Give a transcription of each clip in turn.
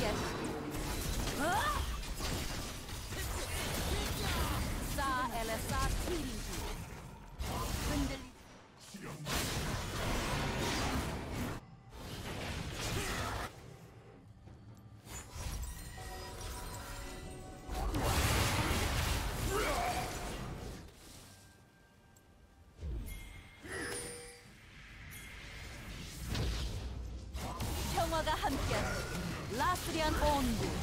yes. 라스리안 온부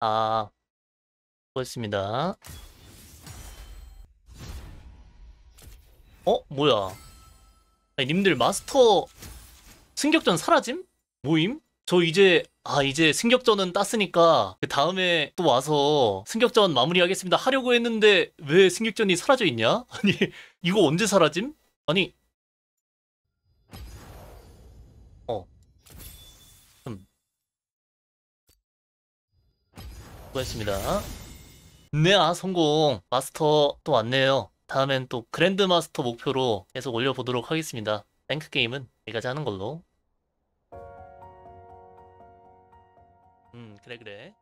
아, 수고했습니다. 어? 뭐야? 아니, 님들 마스터 승격전 사라짐? 모임? 저 이제 아 이제 승격전은 땄으니까 그 다음에 또 와서 승격전 마무리하겠습니다 하려고 했는데 왜 승격전이 사라져 있냐? 아니 이거 언제 사라짐? 아니 수고했습니다. 네 아 성공. 마스터 또 왔네요. 다음엔 또 그랜드 마스터 목표로 계속 올려보도록 하겠습니다. 랭크 게임은 여기까지 하는 걸로. 음 그래 그래